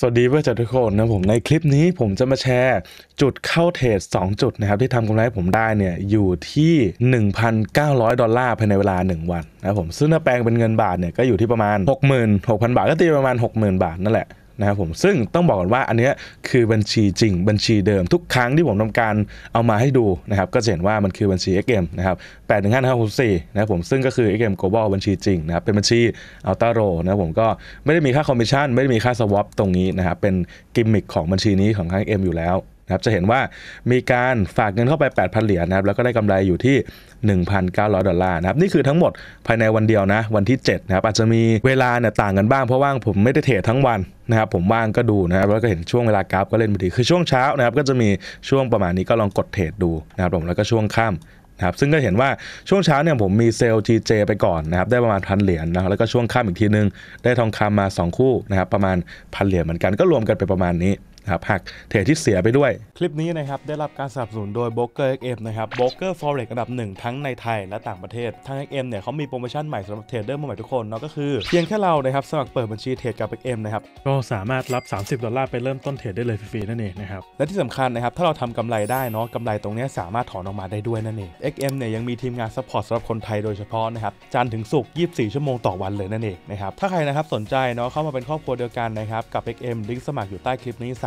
สวัสดีเพื่อนทุกคนนะผมในคลิปนี้ผมจะมาแชร์จุดเข้าเทรด2 จุดนะครับที่ทำกำไรให้ผมได้เนี่ยอยู่ที่ 1,900 ดอลลาร์ภายในเวลา 1 วันนะผมซึ่งถ้าแปลงเป็นเงินบาทเนี่ยก็อยู่ที่ประมาณ 66,000 บาทก็ตีประมาณ 60,000 บาทนั่นแหละ นะครับผมซึ่งต้องบอกก่อนว่าอันเนี้ยคือบัญชีจริงบัญชีเดิมทุกครั้งที่ผมทำการเอามาให้ดูนะครับก็จะเห็นว่ามันคือบัญชี XM นะครับ8 1 5 5 6 4นะครับผมซึ่งก็คือ XM Global บัญชีจริงนะครับเป็นบัญชีUltra Low นะครับผมก็ไม่ได้มีค่าคอมมิชชั่นไม่ได้มีค่า swap ตรงนี้นะครับเป็นกิมมิคของบัญชีนี้ของทาง XM อยู่แล้ว นะครับจะเห็นว่ามีการฝากเงินเข้าไป 8,000 เหรียญนะครับแล้วก็ได้กำไรอยู่ที่ 1,900 ดอลลาร์นะครับนี่คือทั้งหมดภายในวันเดียวนะ วันที่7นะครับอาจจะมีเวลาเนี่ยต่างกันบ้างเพราะว่างผมไม่ได้เทรดทั้งวันนะครับผมว่างก็ดูนะครับแล้วก็เห็นช่วงเวลากราฟก็เล่นพอดีคือช่วงเช้านะครับก็จะมีช่วงประมาณนี้ก็ลองกดเทรดดูนะครับผมแล้วก็ช่วงค่ำนะครับซึ่งก็เห็นว่าช่วงเช้าเนี่ยผมมี sell GJ ไปก่อนนะครับได้ประมาณพันเหรียญนะแล้วก็ช่วงค่ำอีกทีนึง ได้ทองคำมา 2 คู่นะครับประมาณพันเหรียญเหมือนกันก็รวมกันไปประมาณนี้ นะครับหักเทรดที่เสียไปด้วย คลิปนี้นะครับได้รับการสนับสนุนโดย b r o k e r XM นะครับ b r o k e r Forex อันดับหนึ่งทั้งในไทยและต่างประเทศ ทาง XM เนี่ยเขามีโปรโมชั่นใหม่สำหรับ trader ใหม่ทุกคนเนาะก็คือ เพียงแค่เรานะครับสมัครเปิดบัญชีเทรดกับ XM นะครับก็สามารถรับ 30 ดอลลาร์ไปเริ่มต้นเทรดได้เลยฟรีๆนั่นเองนะครับและที่สำคัญนะครับถ้าเราทำกำไรได้เนาะกำไรตรงนี้สามารถถอนออกมาได้ด้วยนั่นเอง XM เนี่ยยังมีทีมงาน support สำหรับคนไทยโดยเฉพาะนะครับจันทร์ถึงศุกร์24 ชั่วโมงต่อวันเลยนั่นเองนะครับถ้าใครนะครับสนใจเนาะเข้ามาเป็นครอบครัวเดียวกันนะครับกับ XM ลิงก์สมัครอยู่ใต้คลิปนี้ส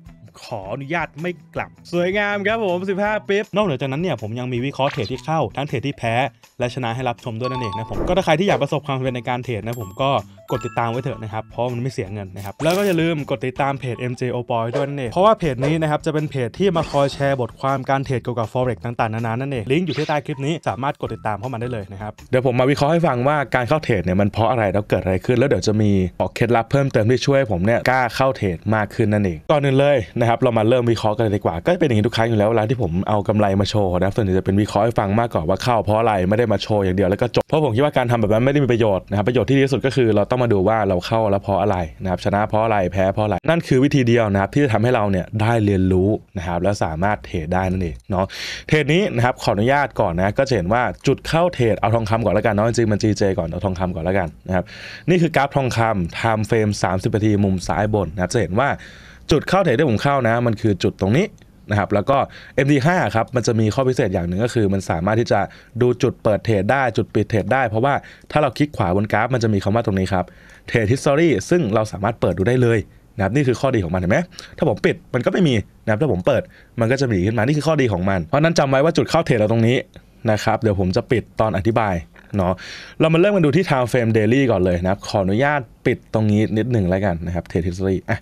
ขออนุญาตไม่กลับ สวยงามครับผม 15 ปิ๊บ นอกเหนือจากนั้นเนี่ยผมยังมีวิเคราะห์เทรดที่เข้า ทั้งเทรดที่แพ้ และชนะให้รับชมด้วยนั่นเองนะผม ก็ถ้าใครที่อยากประสบความสำเร็จในการเทรดนะผมก็กดติดตามไว้เถอะนะครับ เพราะมันไม่เสียเงินนะครับ แล้วก็อย่าลืมกดติดตามเพจ MJ o p o y ด้วยนั่นเอง เพราะว่าเพจนี้นะครับจะเป็นเพจที่มาคอยแชร์บทความการเทรดเกี่ยวกับ forex ต่างๆนานานั่นเอง ลิงก์อยู่ที่ใต้คลิปนี้สามารถกดติดตามเข้ามาได้เลยนะครับ เดี๋ยวผมมาวิเคราะห์ให้ฟังว่าการเข้าเทรดเนี่ยมันเพราะอะไรแล้วเกิดอะไรขึ้น แล้วเดี๋ยวจะมีบอกเคล็ดลับเพิ่มเติมที่ช่วยให้ผมเนี่ยกล้าเข้าเทรดมากขึ้นนั่นเองก่อนอื่นเลยนะครับเรามาเริ่มวิเคราะห์กันเลยดีกว่า ก็เป็นอย่างนี้ทุกครั้งอยู่แล้วเวลาที่ผมเอากำไรมาโชว์นะส่วนใหญ่จะเป็นวิเคราะห์ให้ฟังมากกว่าว่าเข้าเพราะอะไรไม่ได้มาโชว์อย่างเดียวแล้วก็จบเพราะผมคิดว่าการทำแบบนั้นไม่ได้มีประโยชน์นะครับประโยชน์ที่ดีที่สุดก็คือเราต้องมาดูว่าเราเข้าแล้วเพราะอะไรนะครับชนะเพราะอะไรแพ้เพราะอะไรนั่นคือวิธีเดียวนะครับที่จะทำให้เราเนี่ยได้เรียนรู้นะครับแล้วสามารถเทรดได้นั่นเองเนาะเทรดนี้นะครับขออนุญาตก่อนนะก็จะเห็นว่าจุดเข้าเทรดเอาทองคำก่อนแล้วกันเนาะจริงมัน GJ ก่อนเอาทองคำก่อนแล้วกันนะครับนี่คือกราฟทองคำ time frame 30นาทีมุมซ้ายบนนะครับจะเห็นว่า จุดเข้าเทรดที่ผมเข้านะ มันคือจุดตรงนี้นะครับแล้วก็ MD5 ครับมันจะมีข้อพิเศษอย่างหนึ่งก็คือ มันสามารถที่จะดูจุดเปิดเทรดได้จุดปิดเทรดได้ เพราะว่าถ้าเราคลิกขวาบนกราฟ มันจะมีคำว่าตรงนี้ครับเทรด history ซึ่งเราสามารถเปิดดูได้เลยนะครับนี่คือข้อดีของมันเห็นไหมถ้าผมปิดมันก็ไม่มีนะครับถ้าผมเปิดมันก็จะมีขึ้นมานี่คือข้อดีของมัน เพราะนั้นจำไว้ว่าจุดเข้าเทรดเราตรงนี้นะครับเดี๋ยวผมจะปิดตอนอธิบายเนาะเรามาเริ่มกันดูที่ time frame daily ก่อนเลยนะครับขออนุญาตปิดตรงนี้นิดหนึ่งแล้วกันนะครับเทรด history อะ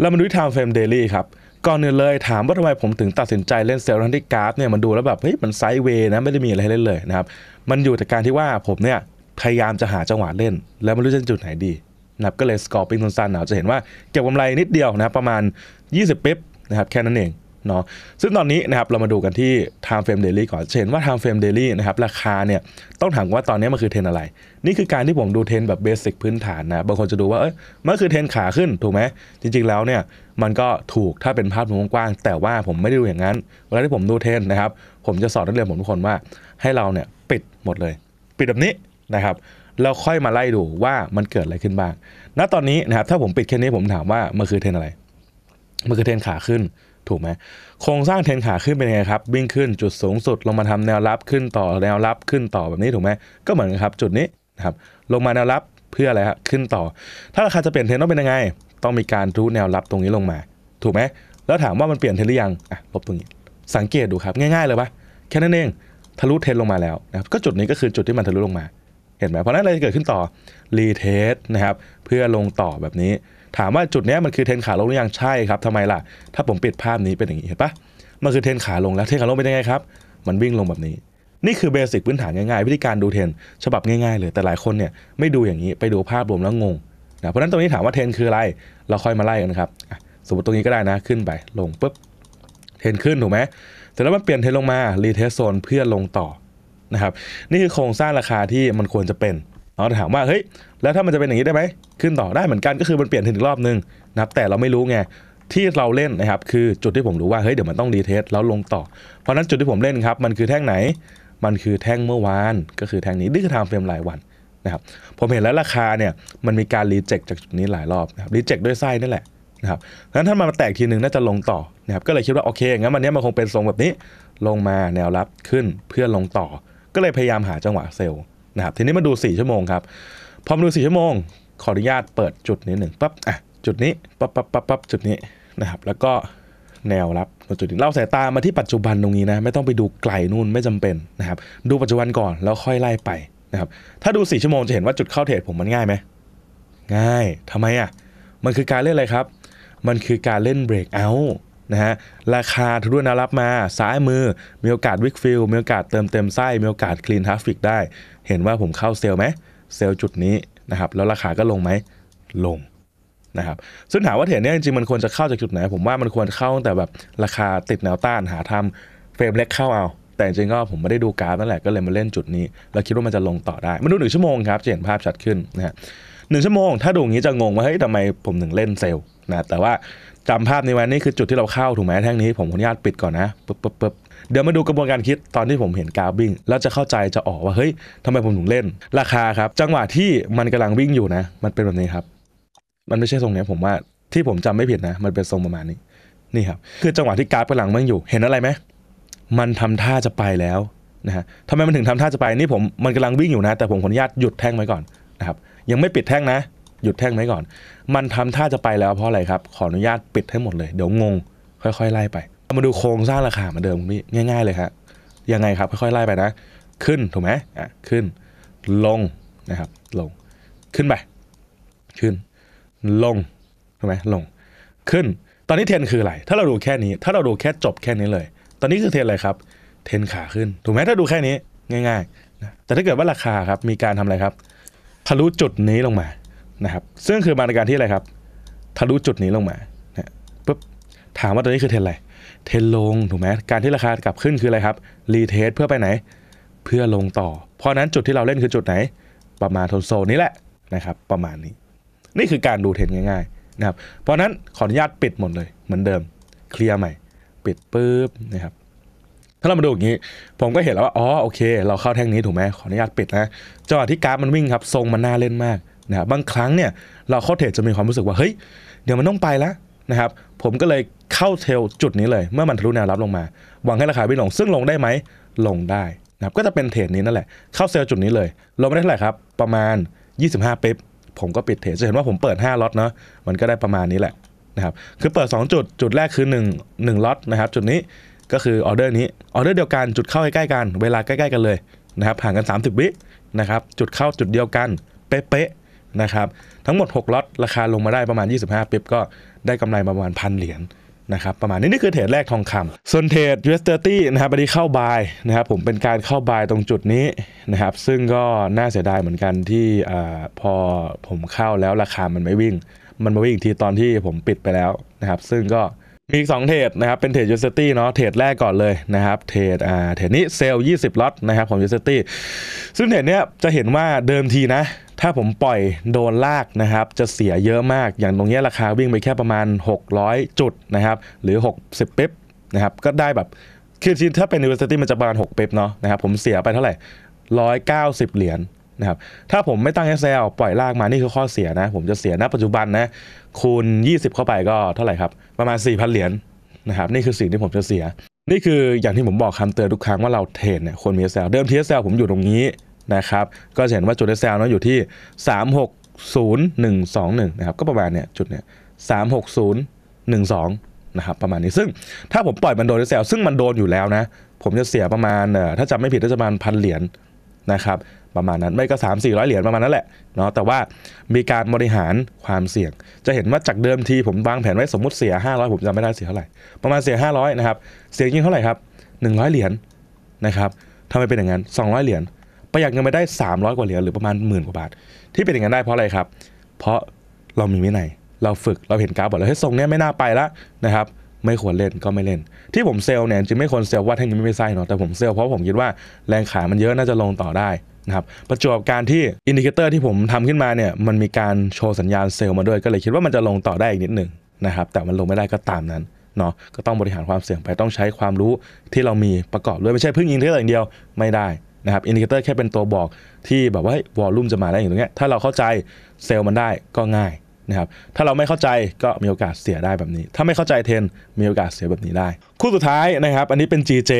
เรามาดูที่ time frame daily ครับก่อนอื่นเลยถามว่าทำไมผมถึงตัดสินใจเล่นเซลล์ทันที่กราฟเนี่ยมันดูแล้วแบบเฮ้ยมันไซด์เวย์นะไม่ได้มีอะไรให้เล่นเลยนะครับมันอยู่จากการที่ว่าผมเนี่ยพยายามจะหาจังหวะเล่น แล้วไม่รู้จะจุดไหนดีนะครับก็เลย scalping สั้นๆนะจะเห็นว่าเก็บกำไรนิดเดียวนะครับประมาณ 20 pip นะครับแค่นั้นเอง เนาะซึ่งตอนนี้นะครับเรามาดูกันที่ time frame daily ก่อนเห็นว่า time frame daily นะครับราคาเนี่ยต้องถามว่าตอนนี้มันคือเทรนอะไร นี่คือการที่ผมดูเทรนแบบ basic พื้นฐานนะบางคนจะดูว่าเอ้ยมันคือเทรนขาขึ้นถูกไหมจริงๆแล้วเนี่ยมันก็ถูกถ้าเป็นภาพวงกว้าง แต่ว่าผมไม่ได้ดูอย่างนั้น เวลาที่ผมดูเทรนนะครับผมจะสอนนักเรียนผมทุกคนว่าให้เราเนี่ยปิดหมดเลย ปิดแบบนี้นะครับแล้วค่อยมาไล่ดูว่ามันเกิดอะไรขึ้นบ้าง ณ ตอนนี้นะครับถ้าผมปิดแค่นี้ผมถามว่ามันคือเทรนอะไร มันคือเทรนขาขึ้น ถูกไหมโครงสร้างเทนขาขึ้นเป็นยังไงครับ วิ่งขึ้นจุดสูงสุดลงมาทำแนวรับขึ้นต่อแนวรับขึ้นต่อแบบนี้ถูกไหมก็เหมือนกันครับจุดนี้นะครับลงมาแนวรับเพื่ออะไรครับขึ้นต่อ ถ้าราคาจะเปลี่ยนเทนต้องเป็นยังไง ต้องมีการทะลุแนวรับตรงนี้ลงมา ถูกไหมแล้วถามว่ามันเปลี่ยนเทนหรือยังอะลบตรงนี้ สังเกตดูครับง่ายๆเลยปะแค่นั้นเองทะลุเทนลงมาแล้วนะครับก็จุดนี้ก็คือจุดที่มันทะลุลงมา เห็นไหมเพราะนั้นอะไรจะเกิดขึ้นต่อ retest นะครับเพื่อลงต่อแบบนี้ ถามว่าจุดนี้มันคือเทรนขาลงหรือยังใช่ครับทำไมล่ะ ถ้าผมปิดภาพนี้เป็นอย่างนี้เห็นปะมันคือเทรนขาลงแล้วเทรนขาลงเป็นยังไงครับ มันวิ่งลงแบบนี้ นี่คือ basic พื้นฐานง่ายๆวิธีการดูเทรนฉบับง่ายๆเลยแต่หลายคนเนี่ยไม่ดูอย่างนี้ไปดูภาพรวมแล้วงงนะเพราะนั้นตรงนี้ถามว่าเทรนคืออะไร เราค่อยมาไล่กันครับสมมติตรงนี้ก็ได้นะขึ้นไปลงปุ๊บเทรนขึ้นถูกไหมเสร็จแล้วมันเปลี่ยนเทรนลงมา retest โซนเพื่อลงต่อนะครับนี่คือโครงสร้างราคาที่มันควรจะเป็น เราถามว่าเฮ้ยแล้วถ้ามันจะเป็นอย่างนี้ได้ไหมขึ้นต่อได้เหมือนกันก็คือมันเปลี่ยนเทรนอีกรอบนึงนะครับแต่เราไม่รู้ไงที่เราเล่นนะครับคือจุดที่ผมรู้ว่าเฮ้ยเดี๋ยวมันต้อง retest แล้วลงต่อ เพราะนั้นจุดที่ผมเล่นครับมันคือแท่งไหน มันคือแท่งเมื่อวานก็คือแท่งนี้นี่คือ time frame รายวันนะครับผมเห็นแล้วราคาเนี่ยมันมีการ reject จากจุดนี้หลายรอบนะครับ reject ด้วยไส้นี่แหละนะครับงั้นถ้ามันมาแตกทีหนึ่งน่าจะลงต่อนะครับก็เลยคิดว่าโอเคงั้นวันนี้มันคงเป็นทรงแบบนี้ลงมาแนวรับขึ้นเพื่อลงต่อ ก็เลยพยายามหาจังหวะ sell นะครับทีนี้มาดู 4 ชั่วโมงครับ พอมาดู 4 ชั่วโมง ขออนุญาตเปิดจุดนี้หนึ่งปั๊บอะจุดนี้ปั๊บปั๊บปั๊บปั๊บจุดนี้นะครับ แล้วก็แนวรับจุดนี้เราสายตามาที่ปัจจุบันตรงนี้นะ ไม่ต้องไปดูไกลนู่นไม่จำเป็นนะครับ ดูปัจจุบันก่อนแล้วค่อยไล่ไปนะครับ ถ้าดู 4 ชั่วโมงจะเห็นว่าจุดเข้า trade ผมมันง่ายไหมง่ายทำไมอะมันคือการเล่นอะไรครับ มันคือการเล่น breakout นะฮะราคาทะลุแนวรับมาซ้ายมือมีโอกาส wick fill มีโอกาสเติมเต็มไส้ มีโอกาส clean traffic ได้ เห็นว่าผมเข้า sell ไหม sell จุดนี้นะครับแล้วราคาก็ลงไหมลงนะครับซึ่งถามว่าเทรดเนี่ยจริงๆมันควรจะเข้าจากจุดไหน ผมว่ามันควรเข้าตั้งแต่แบบราคาติดแนวต้านหาทำเฟรมเล็กเข้าเอา แต่จริงๆก็ผมไม่ได้ดูกราฟนั่นแหละก็เลยมาเล่นจุดนี้ แล้วคิดว่ามันจะลงต่อได้มาดูหนึ่งชั่วโมงครับจะเห็นภาพชัดขึ้นนะฮะหนึ่งชั่วโมง ถ้าดูอย่างนี้จะงงว่าเฮ้ยทำไมผมถึงเล่นเซลล์นะแต่ว่า จำภาพนี้ไว้นี่คือจุดที่เราเข้าถูกไหมแท่งนี้ผมขออนุญาตปิดก่อนนะปึ๊บปึ๊บปึ๊บเดี๋ยวมาดูกระบวนการคิดตอนที่ผมเห็นกราฟวิ่ง แล้วจะเข้าใจจะออกว่าเฮ้ยทำไมผมถึงเล่น ราคาครับ จังหวะที่มันกำลังวิ่งอยู่นะ มันเป็นแบบนี้ครับ มันไม่ใช่ทรงนี้ผมว่าที่ผมจำไม่ผิดนะ มันเป็นทรงประมาณนี้นี่ครับคือจังหวะที่กราฟกำลังมันอยู่ เห็นอะไรไหมมันทำท่าจะไปแล้วนะฮะทำไมมันถึงทำท่าจะไปนี่ผมมันกำลังวิ่งอยู่นะ แต่ผมขออนุญาตหยุดแท่งไว้ก่อนนะครับยังไม่ปิดแท่งนะ หยุดแท่งไว้ก่อน มันทำท่าจะไปแล้วเพราะอะไรครับ ขออนุญาตปิดให้หมดเลย เดี๋ยวงง ค่อยๆไล่ไปเอามาดูโครงสร้างราคาเหมือนเดิมพี่ง่าย ๆเลยครับยังไงครับค่อยๆไล่ไปนะ ขึ้นถูกไหมอะขึ้น ลงนะครับ ลง ขึ้นไป ขึ้น ลงถูกไหมลง ขึ้น ตอนนี้เทรนคืออะไร ถ้าเราดูแค่นี้ ถ้าเราดูแค่จบแค่นี้เลย ตอนนี้คือเทรนอะไรครับ เทรนขาขึ้น ถูกไหมถ้าดูแค่นี้ง่ายๆนะแต่ถ้าเกิดว่าราคาครับมีการทำอะไรครับทะลุจุดนี้ลงมา นะครับ ซึ่งคือมาในการที่อะไรครับทะลุจุดนี้ลงมานะปุ๊บถามว่าตัวนี้คือเทรนอะไร เทรนลงถูกไหมการที่ราคากลับขึ้นคืออะไรครับ retest เพื่อไปไหน เพื่อลงต่อ เพราะนั้นจุดที่เราเล่นคือจุดไหน ประมาณโซนนี้แหละนะครับประมาณนี้ นี่คือการดูเทรนง่ายๆนะครับเพราะฉะนั้นขออนุญาตปิดหมดเลยเหมือนเดิมเคลียร์ใหม่ ปิดปุ๊บนะครับถ้าเรามาดูอย่างนี้ ผมก็เห็นแล้วว่าอ๋อโอเค เราเข้าแท่งนี้ถูกไหมขออนุญาตปิดนะจังหวะที่กราฟมันวิ่งครับทรงมันน่าเล่นมาก นะบางครั้งเนี่ยเราเข้า trade จะมีความรู้สึกว่าเฮ้ยเดี๋ยวมันต้องไปแล้วนะครับผมก็เลยเข้า trade จุดนี้เลย เมื่อมันทะลุแนวรับลงมา หวังให้ราคาวิ่ลง ซึ่งลงได้ไหมลงได้นะครับก็จะเป็น trade นี้นั่นแหละเข้า sell จุดนี้เลยลงไม่ได้เท่าไหร่ครับประมาณ 25 pip ผมก็ปิด trade จะเห็นว่าผมเปิด 5ล็อตเนาะมันก็ได้ประมาณนี้แหละนะครับคือเปิด 2 จุดจุดแรกคือ 1 1ล็อตนะครับจุดนี้ก็คือออเดอร์นี้ออเดอร์เดียวกันจุดเข้าใกล้ๆกัน เวลาใกล้ๆกันเลยนะครับห่างกัน 30 วินะครับจุดเข้าจุดเดียวกันเป๊ะ นะครับทั้งหมด 6ล็อตราคาลงมาได้ประมาณ 25 pip ก็ได้กำไรประมาณพันเหรียญนะครับประมาณนี้นี่คือเทรดแรกทองคำส่วนเทรด US 30นะครับอันนี้เข้า buy นะครับผมเป็นการเข้า buy ตรงจุดนี้นะครับซึ่งก็น่าเสียดายเหมือนกันที่อ่าพอผมเข้าแล้วราคามันไม่วิ่ง มันมาวิ่งอีกทีตอนที่ผมปิดไปแล้วนะครับซึ่งก็ มีอีก2 trade นะครับ เป็น trade US 30 เนาะ trade แรกก่อนเลยนะครับ trade อ่า trade นี้ sell 20ล็อตนะครับของ US 30ซึ่งเทรดเนี้ยจะเห็นว่าเดิมทีนะ ถ้าผมปล่อยโดนลากนะครับ จะเสียเยอะมากอย่างตรงเนี้ยราคาวิ่งไปแค่ประมาณ 600 จุดนะครับ หรือ 60ปิ๊บนะครับ ก็ได้แบบคือถ้าเป็นยูสตี้มันจะประมาณ6ปิ๊บเนาะนะครับผมเสียไปเท่าไหร่190 เหรียญนะครับถ้าผมไม่ตั้ง SL ปล่อยลากมานี่คือข้อเสียนะ ผมจะเสียณปัจจุบันนะ คูณ 20 เข้าไปก็เท่าไหร่ครับ ประมาณ 4,000 เหรียญนะครับนี่คือสิ่งที่ผมจะเสีย นี่คืออย่างที่ผมบอกคำเตือนทุกครั้งว่าเราเทรดเนี่ยควรมี SL เดิมที SL ผมอยู่ตรงนี้นะครับก็จะเห็นว่าจุด SL เนาะอยู่ที่ 360121นะครับก็ประมาณเนี่ยจุดเนี่ย36012นะครับประมาณนี้ซึ่งถ้าผมปล่อยมันโดน SL ซึ่งมันโดนอยู่แล้วนะ ผมจะเสียประมาณถ้าจำไม่ผิดน่าจะประมาณพันเหรียญนะครับ ประมาณนั้น ไม่ก็3 4 0 0เหรียญประมาณนั้นแหละเนาะแต่ว่ามีการบริหารความเสี่ยง จะเห็นว่าจากเดิมทีผมวางแผนไว้สมมติเสีย 500 ผมจำไม่ได้เสียเท่าไหร่ ประมาณเสีย 500 นะครับ เสียจริงเท่าไหร่ครับ 100 เหรียญนะครับทำไมเป็นอย่างนั้น 200 เหรียญประหยัดเงินไปได้ 300 กว่าเหรียญหรือประมาณหมื่นกว่าบาท ที่เป็นอย่างนั้นได้เพราะอะไรครับ เพราะเรามีวินัยเราฝึกเราเห็นกราฟบอกแล้วเฮ้ยทรงเนี้ยไม่น่าไปแล้วนะครับ ไม่ควรเล่นก็ไม่เล่น ที่ผม sell เนี่ยจริงไม่ควร sell ว่าแท่งนี้มีไส้เนาะแต่ผม sell เพราะผมคิดว่าแรงขายมันเยอะน่าจะลงต่อได้นะครับประจวบการที่ indicator ที่ผมทำขึ้นมาเนี่ยมันมีการโชว์สัญญาณ sell มาด้วยก็เลยคิดว่ามันจะลงต่อได้อีกนิดหนึ่งนะครับแต่มันลงไม่ได้ก็ตามนั้นเนาะก็ต้องบริหารความเสี่ยงไปต้องใช้ความรู้ที่เรามีประกอบด้วยไม่ใช่พึ่ง indicator อย่างเดียวไม่ได้นะครับ indicator แค่เป็นตัวบอกที่แบบว่า volume จะมาได้อย่างตรงเนี้ยถ้าเราเข้าใจ sell มันได้ก็ง่าย นะครับถ้าเราไม่เข้าใจก็มีโอกาสเสียได้แบบนี้ ถ้าไม่เข้าใจเทรนมีโอกาสเสียแบบนี้ได้ คู่สุดท้ายนะครับ อันนี้เป็น GJ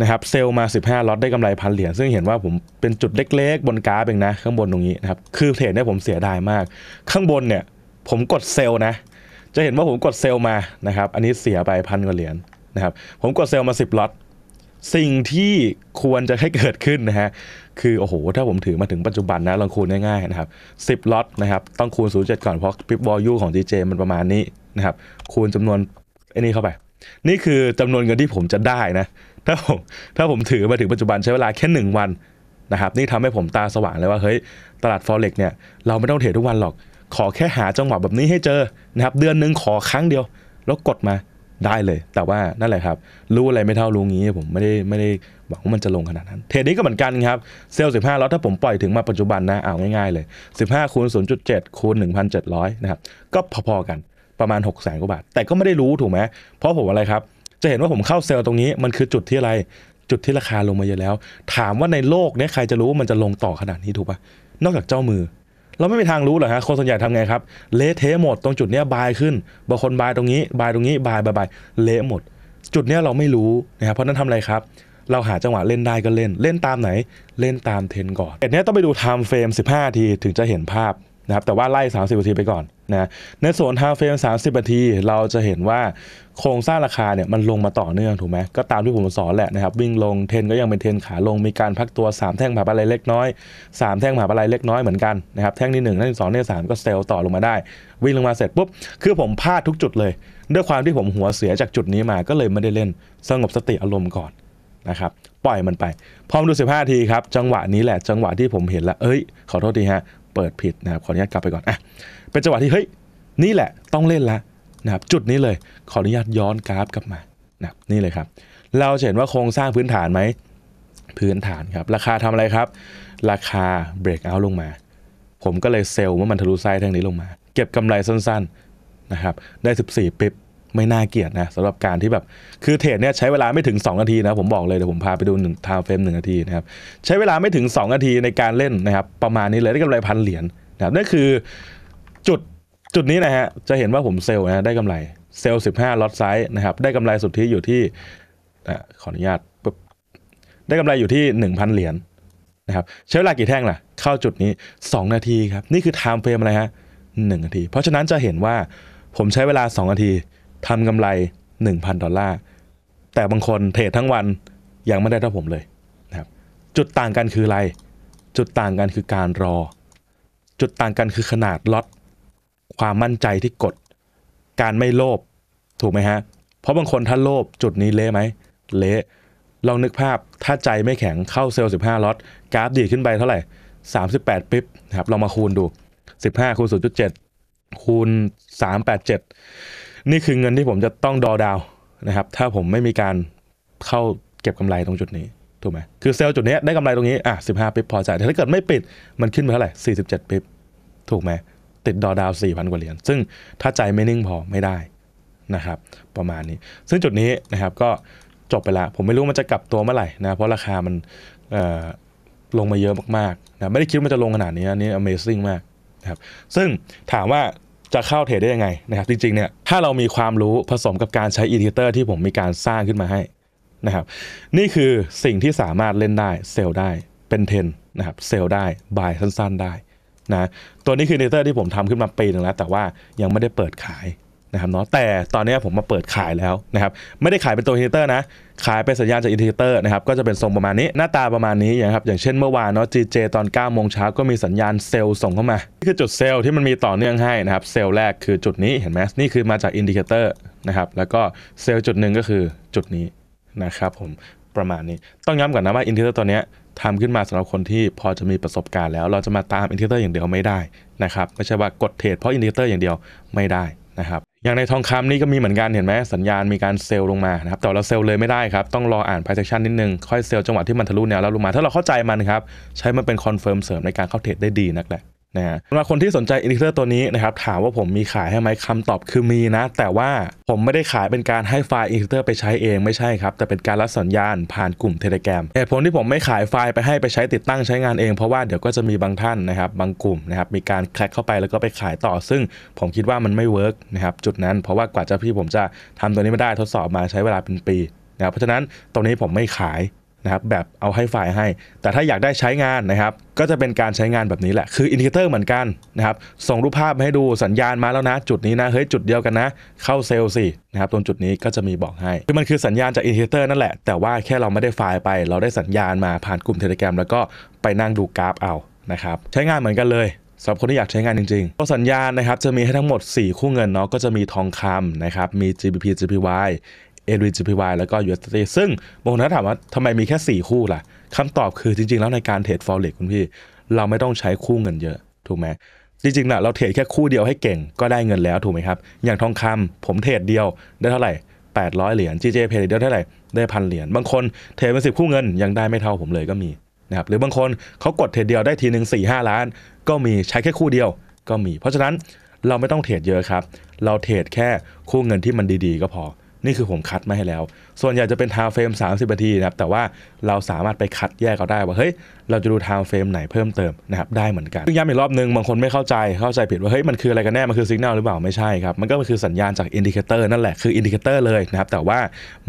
นะครับ sell มา 15ล็อตได้กำไรพันเหรียญซึ่งเห็นว่าผมเป็นจุดเล็กๆ บนกราฟเองนะข้างบนตรงนี้นะครับคือ trade เนี่ยผมเสียดายมาก ข้างบนเนี่ยผมกดเซลนะ จะเห็นว่าผมกดเซลมานะครับอันนี้เสียไปพันกว่าเหรียญนะครับผมกดเซลมา 10ล็อต สิ่งที่ควรจะให้เกิดขึ้นนะฮะคือโอ้โห ถ้าผมถือมาถึงปัจจุบันนะลองคูณง่ายๆนะครับ 10ล็อตนะครับต้องคูณ 0.7 ก่อนเพราะพิบวอลยูของ DJ มันประมาณนี้นะครับคูณจำนวนไอ้นี่เข้าไป นี่คือจำนวนเงินที่ผมจะได้นะถ้าผมถ้าผมถือมาถึงปัจจุบันใช้เวลาแค่ 1 วันนะครับนี่ทำให้ผมตาสว่างเลยว่าเฮ้ยตลาด forex เนี่ยเราไม่ต้องเทรดทุกวันหรอก ขอแค่หาจังหวะแบบนี้ให้เจอนะครับเดือนหนึ่งขอครั้งเดียว แล้วกดมา ได้เลย แต่ว่านั่นแหละครับ รู้อะไรไม่เท่ารู้งี้ผมไม่ได้ไม่ได้หวังว่ามันจะลงขนาดนั้น เทรดนี้ก็เหมือนกันครับ เซลล์15แล้วถ้าผมปล่อยถึงมาปัจจุบันนะเอาง่ายๆเลย 15คูณ0.7คูณ1,700นะครับก็พอๆกันประมาณ 6 0 0 0 0กว่าบาท แต่ก็ไม่ได้รู้ถูกไหมเพราะผมอะไรครับ จะเห็นว่าผมเข้าเซลล์ตรงนี้มันคือจุดที่อะไรจุดที่ราคาลงมาเยอะแล้ว ถามว่าในโลกนี้ใครจะรู้ว่ามันจะลงต่อขนาดนี้ถูกปะนอกจากเจ้ามือ เราไม่มีทางรู้หรอกฮะคนส่วนใหญ่ทำไงครับเละเทะหมดตรงจุดเนี้ย buy ขึ้นบางคน buy ตรงนี้ buy ตรงนี้ buy buy buy เละหมด จุดเนี้ยเราไม่รู้นะครับเพราะนั้นทำอะไรครับเราหาจังหวะเล่นได้ก็เล่น เล่นตามไหน เล่นตามเทนก่อน trade เนี้ยต้องไปดู time frame 15นาทีถึงจะเห็นภาพ นะครับแต่ว่าไล่ 30นาทีไปก่อนนะในส่วน time frame 30นาทีเราจะเห็นว่าโครงสร้างราคาเนี่ยมันลงมาต่อเนื่องถูกไหมก็ตามที่ผมสอนแหละนะครับวิ่งลงเทนก็ยังเป็นเทนขาลงมีการพักตัว 3 แท่งผ่าอะไรเล็กน้อย 3 แท่งผ่าอะไรเล็กน้อยเหมือนกันนะครับแท่งที่1แท่งที่2แท่งที่สามก็เซลล์ต่อลงมาได้ วิ่งลงมาเสร็จปุ๊บคือผมพลาดทุกจุดเลย ด้วยความที่ผมหัวเสียจากจุดนี้มาก็เลยไม่ได้เล่นสงบสติอารมณ์ก่อนนะครับปล่อยมันไป พอมาดู 15 ทีครับ จังหวะนี้แหละ จังหวะที่ผมเห็นแล้วเอ้ย ขอโทษทีฮะ เปิดผิดนะครับขออนุญาตกลับไปก่อนอะเป็นจังหวะที่เฮ้ยนี่แหละต้องเล่นละนะครับจุดนี้เลยขออนุญาตย้อนกราฟกลับมานะนี่เลยครับ เราเห็นว่าโครงสร้างพื้นฐานไหมพื้นฐานครับ ราคาทำอะไรครับ ราคาเบรกเอาลงมา ผมก็เลยเซลล์ว่ามันทะลุไซด์แท่งนี้ลงมา เก็บกำไรสั้นๆนะครับได้ 14ปิ๊บ ไม่น่าเกลียดนะสำหรับการที่แบบคือเทรดเนี่ยใช้เวลาไม่ถึง 2 นาทีนะผมบอกเลยเดี๋ยวผมพาไปดู1 time frame 1นาทีนะครับใช้เวลาไม่ถึง 2 นาทีในการเล่นนะครับประมาณนี้เลยได้กำไรพันเหรียญนะครับนั่นคือจุดจุดนี้นะฮะจะเห็นว่าผม sell นะได้กำไร sell 15 lot size นะครับได้กำไรสุทธิอยู่ที่อะขออนุญาตปึ๊บได้กำไรอยู่ที่ 1,000 เหรียญนะครับใช้เวลากี่แท่งล่ะ เข้าจุดนี้ 2 นาทีครับ นี่คือ time frame อะไรฮะ1นาที เพราะฉะนั้นจะเห็นว่าผมใช้เวลา 2 นาที ทำกำไร 1,000 ดอลลาร์ แต่บางคน trade ทั้งวันยังไม่ได้เท่าผมเลยนะครับจุดต่างกันคืออะไร จุดต่างกันคือการรอ จุดต่างกันคือขนาดล็อตความมั่นใจที่กด การไม่โลภถูกไหมฮะ เพราะบางคนถ้าโลภจุดนี้เละไหมเละลองนึกภาพถ้าใจไม่แข็งเข้าเซลล์15 ล็อตกราฟดีขึ้นไปเท่าไหร่ 38 ปิ๊บนะครับเรามาคูณดู 15คูณ0.7คูณ387 นี่คือเงินที่ผมจะต้องดอดาวนะครับ ถ้าผมไม่มีการเข้าเก็บกำไรตรงจุดนี้ถูกไหมคือเซลล์จุดนี้ได้กำไรตรงนี้อะ15ปิ๊บพอใจแต่ถ้าเกิดไม่ปิดมันขึ้นไปเท่าไหร่47ปิ๊บถูกไหมติดดอดาว4,000กว่าเหรียญซึ่งถ้าใจไม่นิ่งพอไม่ได้นะครับ ประมาณนี้ ซึ่งจุดนี้นะครับก็จบไปล้วผมไม่รู้มันจะกลับตัวเมื่อไหร่นะเพราะราคามันลงมาเยอะมากๆนะไม่ได้คิดว่ามันจะลงขนาดนี้อันนี้ Amazing มากนะครับซึ่งถามว่า จะเข้าเทรดได้ยังไงนะครับจริงๆเนี่ยถ้าเรามีความรู้ผสมกับการใช้ indicator ที่ผมมีการสร้างขึ้นมาให้นะครับนี่คือสิ่งที่สามารถเล่นได้ sell ได้เป็นเทนนะครับ sell ได้ buy สั้นๆได้นะตัวนี้คือ indicator ที่ผมทำขึ้นมาปีหนึ่งแล้ว แต่ว่ายังไม่ได้เปิดขาย นะครับเนาะแต่ตอนนี้ผมมาเปิดขายแล้วนะครับไม่ได้ขายเป็นตัว indicator นะขายเป็นสัญญาณจาก indicator นะครับก็จะเป็นทรงประมาณนี้หน้าตาประมาณนี้นะครับอย่างเช่นเมื่อวานเนาะ GJ ตอน9โมงเช้าก็มีสัญญาณ sell ส่งเข้ามานี่คือจุด sell ที่มันมีต่อเนื่องให้นะครับ sell แรกคือจุดนี้เห็นไหมนี่คือมาจาก indicatorนะครับแล้วก็ sell จุดหนึ่งก็คือจุดนี้นะครับผมประมาณนี้ ต้องย้ำก่อนนะว่า indicator ตัวเนี้ยทำขึ้นมาสำหรับคนที่พอจะมีประสบการณ์แล้ว เราจะมาตาม indicator อย่างเดียวไม่ได้นะครับไม่ใช่ว่ากดเทรดเพราะ indicator อย่างเดียวไม่ได้นะครับ อย่างในทองคำนี่ก็มีเหมือนกันเห็นไหมสัญญาณมีการ sell ลงมานะครับแต่เรา sell เลยไม่ได้ครับ ต้องรออ่าน price action นิดนึง ค่อย sell จังหวะที่มันทะลุแนวแล้วลงมา ถ้าเราเข้าใจมันครับ ใช้มันเป็น confirm เสริมในการเข้าเทรดได้ดีนักแหละ นะฮะสำหรับคนที่สนใจ indicator ตัวนี้นะครับถามว่าผมมีขายให้ไหมคำตอบคือมีนะ แต่ว่าผมไม่ได้ขายเป็นการให้ไฟล์ indicator ไปใช้เองไม่ใช่ครับ แต่เป็นการรับสัญญาณผ่านกลุ่มเทเล gram เหตุผลที่ผมไม่ขายไฟล์ไปให้ไปใช้ติดตั้งใช้งานเองเพราะว่าเดี๋ยวก็จะมีบางท่านนะครับบางกลุ่มนะครับมีการ crack เข้าไปแล้วก็ไปขายต่อ ซึ่งผมคิดว่ามันไม่เวิร์กนะครับจุดนั้นเพราะว่ากว่าจะพี่ผมจะทำตัวนี้ไม่ได้ทดสอบมาใช้เวลาเป็นปีนะครับเพราะฉะนั้นตรงนี้ผมไม่ขาย นะครับแบบเอาให้ฝ่ายให้ แต่ถ้าอยากได้ใช้งานนะครับ ก็จะเป็นการใช้งานแบบนี้แหละ คือ indicator เหมือนกันนะครับ ส่งรูปภาพมาให้ดูสัญญาณมาแล้วนะ จุดนี้นะ เฮ้ย จุดเดียวกันนะ เข้า sell สินะครับ ตรงจุดนี้ก็จะมีบอกให้ คือมันคือสัญญาณจาก indicator นั่นแหละ แต่ว่าแค่เราไม่ได้ไฟล์ไป เราได้สัญญาณมาผ่านกลุ่มเทเล gram แล้วก็ไปนั่งดูกราฟเอานะครับ ใช้งานเหมือนกันเลยสำหรับคนที่อยากใช้งานจริงๆตัวสัญญาณนะครับจะมีให้ทั้งหมด 4 คู่เงินเนาะก็จะมีทองคำนะครับมี GBPJPY AUDJPY แล้วก็ USDT ซึ่งบางคนถามว่าทำไมมีแค่ 4 คู่ล่ะคำตอบคือจริง ๆ แล้วในการเทรด forex คุณพี่ เราไม่ต้องใช้คู่เงินเยอะ ถูกไหมจริงๆนะเราเทรดแค่คู่เดียวให้เก่งก็ได้เงินแล้วถูกไหมครับ อย่างทองคำผมเทรดเดียวได้เท่าไหร่ 800 เหรียญ GJ เพจเดียวเท่าไหร่ได้พันเหรียญบางคนเทรดเป็นสิบคู่เงินยังได้ไม่เท่าผมเลยก็มีนะครับหรือบางคนเขากดเทรดเดียวได้ทีหนึ่งสี่ห้าล้าน ก็มีใช้แค่คู่เดียวก็มี เพราะฉะนั้นเราไม่ต้องเทรดเยอะครับ เราเทรดแค่คู่เงินที่มันดีๆ ก็พอ นี่คือผมคัดมาให้แล้ว ส่วนใหญ่จะเป็น timeframe 30นาทีนะครับ แต่ว่าเราสามารถไปคัดแยกเอาได้ว่า เฮ้ย เราจะดู timeframe ไหนเพิ่มเติมนะครับ ได้เหมือนกันซึ่งย้ำอีกรอบนึง บางคนไม่เข้าใจ เข้าใจผิดว่า เฮ้ย มันคืออะไรกันแน่ มันคือสัญญาณหรือเปล่า ไม่ใช่ครับ มันก็คือสัญญาณจาก indicator นั่นแหละ คือ indicator เลยนะครับ แต่ว่า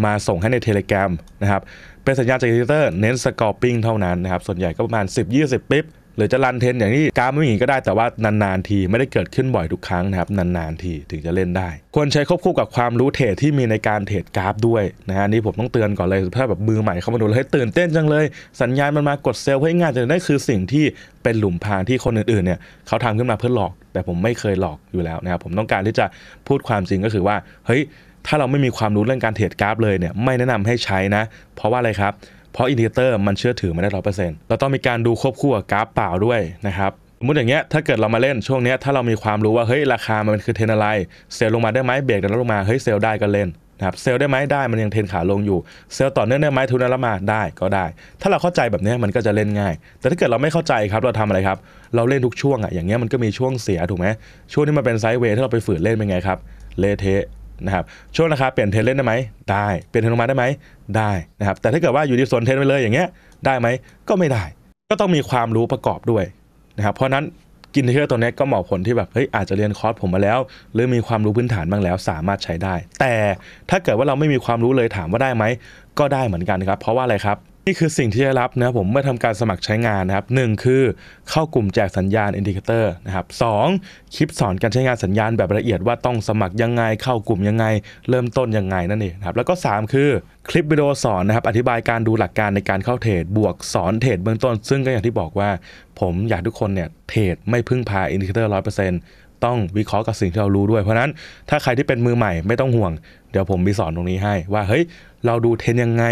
มาส่งให้ใน Telegram นะครับ เป็นสัญญาณจาก indicator เน้น scalping เท่านั้นนะครับ ส่วนใหญ่ก็ประมาณ 10-20 pip หรือจะ run trend อย่างที่กราฟไม่มีก็ได้แต่ว่านานๆทีไม่ได้เกิดขึ้นบ่อยทุกครั้งนะครับนานๆทีถึงจะเล่นได้ ควรใช้ควบคู่กับความรู้เทรดที่มีในการเทรดกราฟด้วยนะฮะนี่ผมต้องเตือนก่อนเลยถ้าแบบมือใหม่เข้ามาดูแล้วเฮ้ยตื่นเต้นจังเลย สัญญาณมันมากด sell ให้ง่ายจังนั่นคือสิ่งที่เป็นหลุมพรางที่คนอื่นๆเนี่ยเขาทำขึ้นมาเพื่อหลอก แต่ผมไม่เคยหลอกอยู่แล้วนะครับผมต้องการที่จะพูดความจริงก็คือว่าเฮ้ยถ้าเราไม่มีความรู้เรื่องการเทรดกราฟเลยเนี่ยไม่แนะนำให้ใช้นะ เพราะว่าอะไรครับ เพราะ indicator มันเชื่อถือไม่ได้ร้อยเปอร์เซ็นต์เราต้องมีการดูควบคู่กับกราฟเปล่าด้วยนะครับสมมติอย่างเงี้ยถ้าเกิดเรามาเล่นช่วงเนี้ยถ้าเรามีความรู้ว่าเฮ้ยราคามันคือเทรนอะไร sell ลงมาได้ไหมเบรกแล้วลงมาเฮ้ย sell ได้ก็เล่นนะครับ sell ได้ไหมได้มันยังเทรนขาลงอยู่ sell ต่อเนื่องได้ไหมทะลุแล้วมาได้ก็ได้ ถ้าเราเข้าใจแบบเนี้ยมันก็จะเล่นง่าย แต่ถ้าเกิดเราไม่เข้าใจครับเราทำอะไรครับ เราเล่นทุกช่วงอะอย่างเงี้ยมันก็มีช่วงเสียถูกไหมช่วงที่มันเป็น sideway ถ้าเราไปฝืนเล่นเป็นไงครับเละเทะ นะครับช่วงราคาเปลี่ยนเทรนเล่นได้ไหมได้เปลี่ยนเทรนลงมาได้ไหมได้นะครับแต่ถ้าเกิดว่าอยู่ดีสวนเทรนไปเลยอย่างเงี้ยได้ไหมก็ไม่ได้ ก็ต้องมีความรู้ประกอบด้วยนะครับเพราะนั้น indicator ตัวนี้ก็เหมาะคนที่แบบเฮ้ยอาจจะเรียนคอร์สผมมาแล้ว หรือมีความรู้พื้นฐานบ้างแล้ว สามารถใช้ได้ แต่ถ้าเกิดว่าเราไม่มีความรู้เลยถามว่าได้ไหมก็ได้เหมือนกันครับ เพราะว่าอะไรครับ นี่คือสิ่งที่ได้รับนะผมเมื่อทำการสมัครใช้งานนะครับหนึ่งคือเข้ากลุ่มแจกสัญญาณ indicator นะครับสองคลิปสอนการใช้งานสัญญาณแบบละเอียดว่าต้องสมัครยังไงเข้ากลุ่มยังไง เริ่มต้นยังไงนั่นเองนะครับแล้วก็ 3 คือคลิปวิดีโอสอนนะครับอธิบายการดูหลักการในการเข้าเทรดบวกสอนเทรดเบื้องต้น ซึ่งก็อย่างที่บอกว่า ผมอยากทุกคนเนี่ยเทรดไม่พึ่งพา indicator ร้อยเปอร์เซ็นต์ ต้องวิเคราะห์กับสิ่งที่เรารู้ด้วย เพราะนั้นถ้าใครที่เป็นมือใหม่ไม่ต้องห่วง เดี๋ยวผมมีสอนตรงนี้ให้ ว่าเฮ้ยเราดูเทนยังไง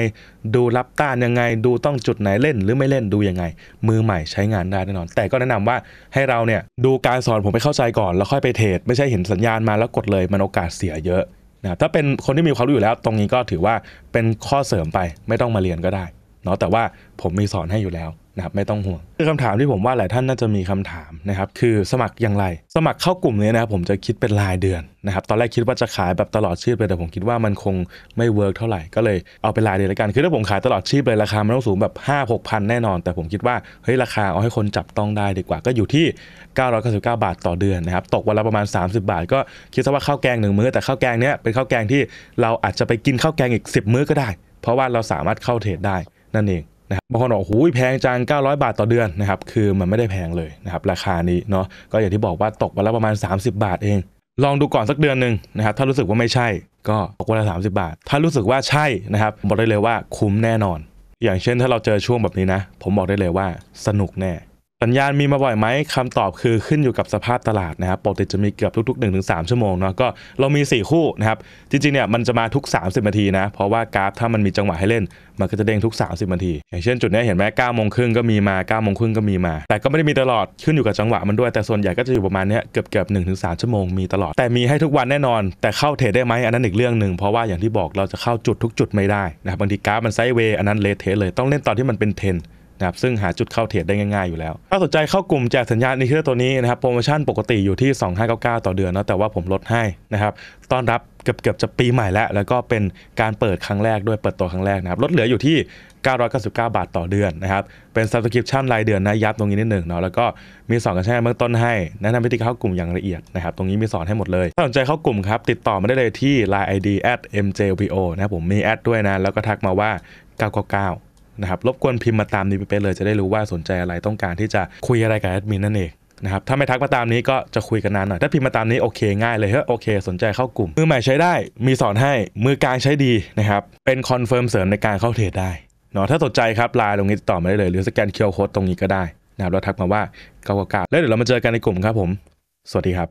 ดูรับต้านยังไง ดูต้องจุดไหนเล่นหรือไม่เล่นดูยังไง มือใหม่ใช้งานได้แน่นอน แต่ก็แนะนำว่าให้เราเนี่ยดูการสอนผมไปเข้าใจก่อน แล้วค่อยไปเทรดไม่ใช่เห็นสัญญาณมาแล้วกดเลยมันโอกาสเสียเยอะนะถ้าเป็นคนที่มีความรู้อยู่แล้ว ตรงนี้ก็ถือว่าเป็นข้อเสริมไปไม่ต้องมาเรียนก็ได้เนาะแต่ว่าผมมีสอนให้อยู่แล้ว นะครับไม่ต้องห่วงคือคำถามที่ผมว่าหลายท่านน่าจะมีคำถามนะครับคือสมัครอย่างไร สมัครเข้ากลุ่มนี้นะครับผมจะคิดเป็นรายเดือนนะครับตอนแรกคิดว่าจะขายแบบตลอดชีพเลยแต่ผมคิดว่ามันคงไม่เวิร์กเท่าไหร่ก็เลยเอาเป็นรายเดือนแล้วกันคือถ้าผมขายตลอดชีพเลยราคามันต้องสูงแบบ 5 6พันแน่นอน แต่ผมคิดว่าเฮ้ยราคาเอาให้คนจับต้องได้ดีกว่า ก็อยู่ที่ 999 บาทต่อเดือนนะครับตกวันละประมาณ 30 บาท ก็คิดซะว่าข้าวแกงหนึ่งมื้อแต่ข้าวแกงเนี้ยเป็นข้าวแกงที่เราอาจจะไปกินข้าวแกงอีก 10 มื้อก็ได้ เพราะว่าเราสามารถเข้าเทรดได้นั่นเอง นะครับบางคนบอกโหูยแพงจัง900 บาทต่อเดือนนะครับคือมันไม่ได้แพงเลยนะครับราคานี้เนาะก็อย่างที่บอกว่าตกวันละประมาณ 30 บาทเอง ลองดูก่อนสักเดือนหนึ่งนะครับถ้ารู้สึกว่าไม่ใช่ ก็ตกวันละ 30 บาท ถ้ารู้สึกว่าใช่นะครับบอกได้เลยว่าคุ้มแน่นอน อย่างเช่นถ้าเราเจอช่วงแบบนี้นะ ผมบอกได้เลยว่าสนุกแน่ สัญญาณมีมาบ่อยไหมคำตอบคือขึ้นอยู่กับสภาพตลาดนะครับปกติจะมีเกือบทุกๆ1-3ชั่วโมงเนาะก็เรามี 4 คู่นะครับจริงๆเนี่ยมันจะมาทุก 30นาทีนะเพราะว่ากราฟถ้ามันมีจังหวะให้เล่น มันก็จะเด้งทุก 30นาที อย่างเช่นจุดนี้เห็นไหม9โมงครึ่งก็มีมา9โมงครึ่งก็มีมา แต่ก็ไม่ได้มีตลอดขึ้นอยู่กับจังหวะมันด้วยแต่ส่วนใหญ่ก็จะอยู่ประมาณนี้เกือบเกือบหนึ่งถึงสามชั่วโมงมีตลอดแต่มีให้ทุกวันแน่นอน แต่เข้าเทรดได้ไหมอันนั้นอีกเรื่องหนึ่งเพราะว่าอย่างที่บอกเราจะเข้าจุดทุกจุดไม่ได้นะครับบางทีกราฟมัน sideway อันนั้นเละเทะเลยต้องเล่นตอนที่มันเป็นเทร นะครับซึ่งหาจุดเข้าเทรดได้ง่ายๆอยู่แล้ว ถ้าสนใจเข้ากลุ่มแจกสัญญาณนิเคอร์ตัวนี้นะครับโปรโมชั่นปกติอยู่ที่ 2599 ต่อเดือนนะแต่ว่าผมลดให้นะครับต้อนรับเกือบเกือบจะปีใหม่แล้ว แล้วก็เป็นการเปิดครั้งแรกด้วยเปิดตัวครั้งแรกนะครับลดเหลืออยู่ที่ 999 บาทต่อเดือนนะครับเป็น subscription รายเดือนนะย้ำตรงนี้นิดหนึ่งเนาะแล้วก็มีสอนการใช้เบื้องต้นให้แนะนำวิธีเข้ากลุ่มอย่างละเอียดนะครับตรงนี้มีสอนให้หมดเลยถ้าสนใจเข้ากลุ่มครับติดต่อมาได้เลยที่ line id at mjpo นะครับผมมีแอดด้วยนะแล้วก็ทักมาว่า 999 นะครับรบกวนพิมพ์มาตามนี้ไปเลยจะได้รู้ว่าสนใจอะไรต้องการที่จะคุยอะไรกับแอดมินนั่นเองนะครับถ้าไม่ทักมาตามนี้ก็จะคุยกันนานหน่อยถ้าพิมพ์มาตามนี้โอเคง่ายเลยเฮ้ยโอเค สนใจเข้ากลุ่ม มือใหม่ใช้ได้ มีสอนให้มือกลางใช้ดีนะครับเป็น confirm เสริมในการเข้าเทรดได้เนาะถ้าสนใจครับไลน์ตรงนี้ติดต่อมาได้เลย หรือสแกน QR code ตรงนี้ก็ได้นะครับแล้วทักมาว่า999แล้วเดี๋ยวเรามาเจอกันในกลุ่มครับผม สวัสดีครับ